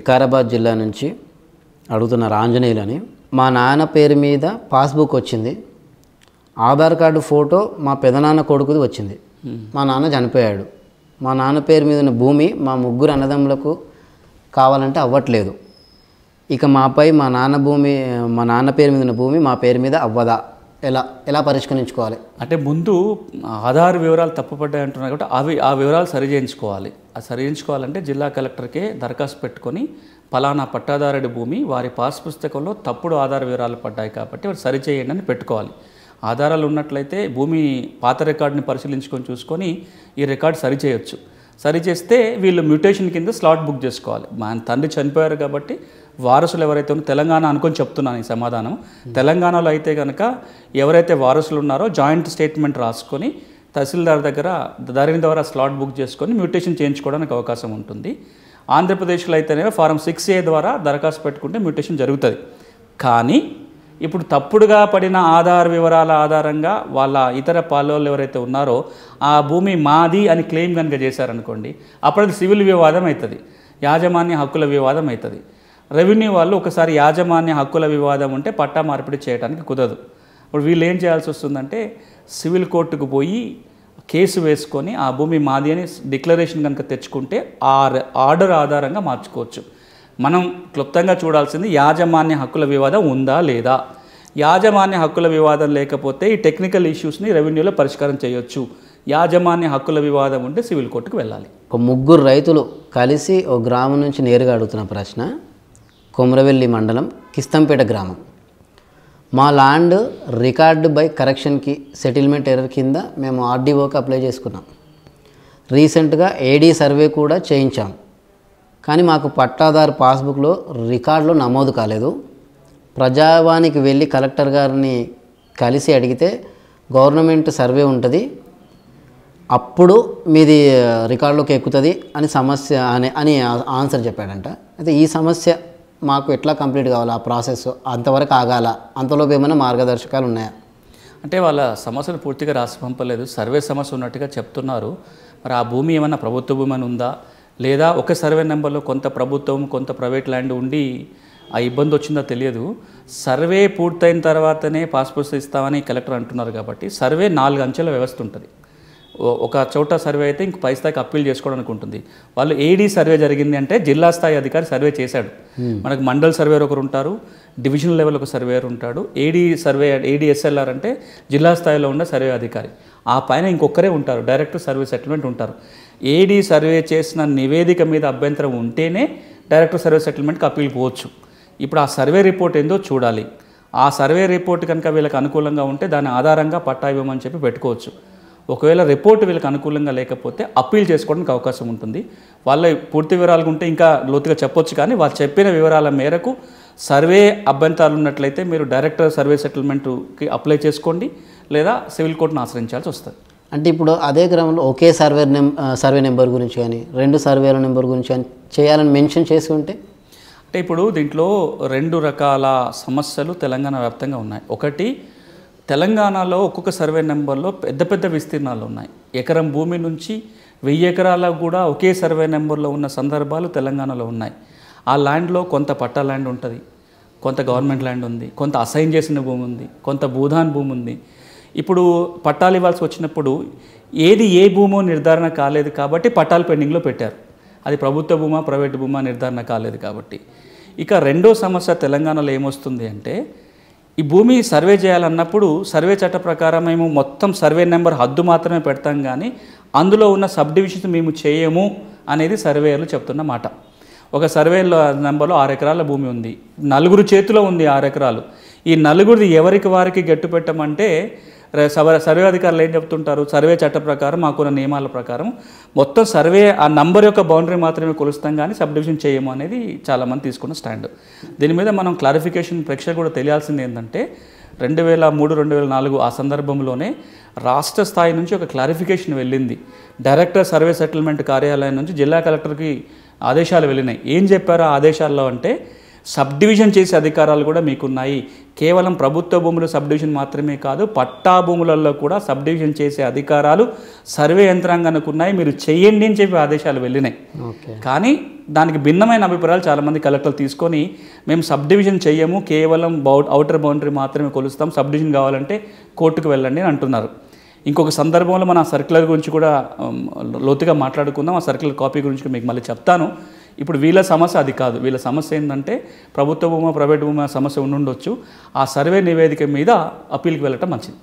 వికారాబాద్ జిల్లా నుంచి అడుగుతున్నారు ఆంజనేయులని మా నాన్న పేరు మీద పాస్బుక్ వచ్చింది. ఆధార్ కార్డు ఫోటో మా పెదనాన్న కొడుకుది వచ్చింది. మా నాన్న చనిపోయాడు. మా నాన్న పేరు మీద ఉన్న భూమి మా ముగ్గురు అన్నదమ్ములకు కావాలంటే అవ్వట్లేదు. ఇక మాపై మా నాన్న భూమి మా నాన్న పేరు మీద ఉన్న భూమి మా పేరు మీద అవ్వదా? ఎలా ఎలా పరిష్కరించుకోవాలి? అంటే ముందు ఆధార్ వివరాలు తప్పుపడ్డాయి అంటున్నారు కాబట్టి అవి ఆ వివరాలు సరి చేయించుకోవాలి. ఆ సరి చేయించుకోవాలంటే జిల్లా కలెక్టర్కే దరఖాస్తు పెట్టుకొని పలానా పట్టాదారుడి భూమి వారి పాస్ పుస్తకంలో తప్పుడు ఆధార వివరాలు పడ్డాయి కాబట్టి వారు సరిచేయండి అని పెట్టుకోవాలి. ఆధారాలు ఉన్నట్లయితే భూమి పాత రికార్డుని పరిశీలించుకొని చూసుకొని ఈ రికార్డు సరి చేయొచ్చు. సరి చేస్తే వీళ్ళు మ్యూటేషన్ కింద స్లాట్ బుక్ చేసుకోవాలి. మా తండ్రి చనిపోయారు కాబట్టి వారసులు ఎవరైతే ఉన్నారో తెలంగాణ అనుకొని చెప్తున్నాను ఈ సమాధానం. తెలంగాణలో అయితే కనుక ఎవరైతే వారసులు ఉన్నారో జాయింట్ స్టేట్మెంట్ రాసుకొని తహసీల్దార్ దగ్గర దాని ద్వారా స్లాట్ బుక్ చేసుకొని మ్యూటేషన్ చేయించుకోవడానికి అవకాశం ఉంటుంది. ఆంధ్రప్రదేశ్లో అయితేనే ఫారం సిక్స్ ఏ ద్వారా దరఖాస్తు పెట్టుకుంటే మ్యూటేషన్ జరుగుతుంది. కానీ ఇప్పుడు తప్పుడుగా పడిన ఆధార్ వివరాల ఆధారంగా వాళ్ళ ఇతర పాలోళ్ళు ఎవరైతే ఉన్నారో ఆ భూమి మాది అని క్లెయిమ్ కనుక చేశారనుకోండి అప్పుడు అది సివిల్ వివాదం అవుతుంది యాజమాన్య హక్కుల వివాదం అవుతుంది రెవెన్యూ వాళ్ళు ఒకసారి యాజమాన్య హక్కుల వివాదం ఉంటే పట్టా మార్పిడి చేయడానికి కుదరదు. ఇప్పుడు వీళ్ళు ఏం చేయాల్సి వస్తుందంటే సివిల్ కోర్టుకు పోయి కేసు వేసుకొని ఆ భూమి మాది అని డిక్లరేషన్ కనుక తెచ్చుకుంటే ఆ ఆర్డర్ ఆధారంగా మార్చుకోవచ్చు. మనం క్లుప్తంగా చూడాల్సింది యాజమాన్య హక్కుల వివాదం ఉందా లేదా? యాజమాన్య హక్కుల వివాదం లేకపోతే ఈ టెక్నికల్ ఇష్యూస్ని రెవెన్యూలో పరిష్కారం చేయొచ్చు. యాజమాన్య హక్కుల వివాదం ఉంటే సివిల్ కోర్టుకు వెళ్ళాలి. ఒక ముగ్గురు రైతులు కలిసి ఓ గ్రామం నుంచి నేరుగా అడుగుతున్న ప్రశ్న కొమరవెల్లి మండలం కిస్తంపేట గ్రామం. మా ల్యాండ్ రికార్డు బై కరెక్షన్కి సెటిల్మెంట్ ఎర్రర్ కింద మేము ఆర్డీఓకి అప్లై చేసుకున్నాం. రీసెంట్గా ఏడీ సర్వే కూడా చేయించాం. కానీ మాకు పట్టాదారు పాస్బుక్లో రికార్డులో నమోదు కాలేదు. ప్రజావానికి వెళ్ళి కలెక్టర్ గారిని కలిసి అడిగితే గవర్నమెంట్ సర్వే ఉంటుంది. అప్పుడు మీది రికార్డులోకి ఎక్కుతుంది అని సమస్య అని అని ఆన్సర్ చెప్పాడంట. అయితే ఈ సమస్య మాకు ఎట్లా కంప్లీట్ కావాలి? ఆ ప్రాసెస్ అంతవరకు ఆగాల? అంతలోపు ఏమైనా మార్గదర్శకాలు ఉన్నాయా? అంటే వాళ్ళ సమస్యలు పూర్తిగా రాసి పంపలేదు. సర్వే సమస్య ఉన్నట్టుగా చెప్తున్నారు. మరి ఆ భూమి ఏమైనా ప్రభుత్వ భూమి అని ఉందా? లేదా ఒక సర్వే నెంబర్లో కొంత ప్రభుత్వం కొంత ప్రైవేట్ ల్యాండ్ ఉండి ఆ ఇబ్బంది వచ్చిందో తెలియదు. సర్వే పూర్తయిన తర్వాతనే పాస్పోర్ట్స్ ఇస్తామని కలెక్టర్ అంటున్నారు కాబట్టి సర్వే నాలుగు అంచెల వ్యవస్థ ఉంటుంది. ఒక చోట సర్వే అయితే ఇంక పై స్థాయికి అప్పీల్ చేసుకోవడానికి ఉంటుంది. వాళ్ళు ఏడీ సర్వే జరిగింది అంటే జిల్లా స్థాయి అధికారి సర్వే చేశాడు. మనకు మండల్ సర్వేర్ ఒకరు ఉంటారు. డివిజన్ లెవెల్ ఒక సర్వేయర్ ఉంటాడు. ఏడీ సర్వే ఏడీఎస్ఎల్ఆర్ అంటే జిల్లా స్థాయిలో ఉన్న సర్వే అధికారి. ఆ పైన ఇంకొకరే ఉంటారు. డైరెక్ట్ సర్వే సెటిల్మెంట్ ఉంటారు. ఏడీ సర్వే చేసిన నివేదిక మీద అభ్యంతరం ఉంటేనే డైరెక్టర్ సర్వే సెటిల్మెంట్కి అప్పీల్ పోవచ్చు. ఇప్పుడు ఆ సర్వే రిపోర్ట్ ఏందో చూడాలి. ఆ సర్వే రిపోర్ట్ కనుక వీళ్ళకి అనుకూలంగా ఉంటే దాని ఆధారంగా పట్టా ఇవ్వమని చెప్పి పెట్టుకోవచ్చు. ఒకవేళ రిపోర్ట్ వీళ్ళకి అనుకూలంగా లేకపోతే అప్పీల్ చేసుకోవడానికి అవకాశం ఉంటుంది. వాళ్ళ పూర్తి వివరాలు ఉంటే ఇంకా లోతుగా చెప్పొచ్చు కానీ వాళ్ళు చెప్పిన వివరాల మేరకు సర్వే అభ్యంతరాలు ఉన్నట్లయితే మీరు డైరెక్టర్ సర్వే సెటిల్మెంట్కి అప్లై చేసుకోండి లేదా సివిల్ కోర్టును ఆశ్రయించాల్సి వస్తుంది. అంటే ఇప్పుడు అదే గ్రామంలో ఒకే సర్వే నెం సర్వే నెంబర్ గురించి కానీ రెండు సర్వేల నెంబర్ గురించి కానీ చేయాలని మెన్షన్ చేసి ఉంటే? అంటే ఇప్పుడు దీంట్లో రెండు రకాల సమస్యలు తెలంగాణ వ్యాప్తంగా ఉన్నాయి. ఒకటి తెలంగాణలో ఒక్కొక్క సర్వే నెంబర్లో పెద్ద పెద్ద విస్తీర్ణాలు ఉన్నాయి. ఎకరం భూమి నుంచి వెయ్యి ఎకరాలకు కూడా ఒకే సర్వే నెంబర్లో ఉన్న సందర్భాలు తెలంగాణలో ఉన్నాయి. ఆ ల్యాండ్లో కొంత పట్టా ల్యాండ్ ఉంటుంది కొంత గవర్నమెంట్ ల్యాండ్ ఉంది కొంత అసైన్ చేసిన భూమి ఉంది కొంత భూధాన్ భూమి ఉంది. ఇప్పుడు పట్టాలు ఇవ్వాల్సి వచ్చినప్పుడు ఏది ఏ భూమో నిర్ధారణ కాలేదు కాబట్టి పట్టాలు పెండింగ్లో పెట్టారు. అది ప్రభుత్వ భూమా ప్రైవేట్ భూమా నిర్ధారణ కాలేదు కాబట్టి. ఇక రెండో సమస్య తెలంగాణలో ఏమొస్తుంది అంటే ఈ భూమి సర్వే చేయాలన్నప్పుడు సర్వే చట్ట ప్రకారం మేము మొత్తం సర్వే నెంబర్ హద్దు మాత్రమే పెడతాం కానీ అందులో ఉన్న సబ్ డివిజన్స్ మేము చేయము అనేది సర్వేయర్లు చెప్తున్న మాట. ఒక సర్వేలో నెంబర్లో ఆరు ఎకరాల భూమి ఉంది. నలుగురు చేతిలో ఉంది ఆరు ఎకరాలు. ఈ నలుగురిది ఎవరికి వారికి గట్టు పెట్టమంటే ర- సర్వే అధికారులు ఏం చెప్తుంటారు? సర్వే చట్ట ప్రకారం మాకున్న నియమాల ప్రకారం మొత్తం సర్వే ఆ నంబర్ యొక్క బౌండరీ మాత్రమే కొలుస్తాం కానీ సబ్ డివిజన్ చేయము అనేది చాలామంది తీసుకున్న స్టాండ్. దీని మీద మనం క్లారిఫికేషన్ ప్రేక్షకు కూడా తెలియాల్సింది ఏంటంటే రెండు వేల మూడు రెండు వేల నాలుగు ఆ సందర్భంలోనే రాష్ట్ర స్థాయి నుంచి ఒక క్లారిఫికేషన్ వెళ్ళింది. డైరెక్టర్ సర్వే సెటిల్మెంట్ కార్యాలయం నుంచి జిల్లా కలెక్టర్కి ఆదేశాలు వెళ్ళినాయి. ఏం చెప్పారు ఆ ఆదేశాల్లో అంటే సబ్ డివిజన్ చేసే అధికారాలు కూడా మీకున్నాయి. కేవలం ప్రభుత్వ భూములు సబ్ డివిజన్ మాత్రమే కాదు పట్టా భూములలో కూడా సబ్ డివిజన్ చేసే అధికారాలు సర్వే యంత్రాంగానికి ఉన్నాయి. మీరు చెయ్యండి అని చెప్పి ఆదేశాలు వెళ్ళినాయి. ఓకే. కానీ దానికి భిన్నమైన అభిప్రాయాలు చాలామంది కలెక్టర్లు తీసుకొని మేము సబ్ డివిజన్ చెయ్యము కేవలం బౌ అవుటర్ బౌండరీ మాత్రమే కొలుస్తాం సబ్ డివిజన్ కావాలంటే కోర్టుకు వెళ్ళండి అని అంటున్నారు. ఇంకొక సందర్భంలో మన సర్క్యులర్ గురించి కూడా లోతుగా మాట్లాడుకుందాం. ఆ సర్క్యులర్ కాపీ గురించి మీకు మళ్ళీ చెప్తాను. ఇప్పుడు వీళ్ళ సమస్య అది కాదు. వీళ్ళ సమస్య ఏంటంటే ప్రభుత్వ భూమా ప్రైవేట్ భూమా సమస్య ఉండుండొచ్చు. ఆ సర్వే నివేదిక మీద అప్పీల్కి వెళ్ళటం మంచిది.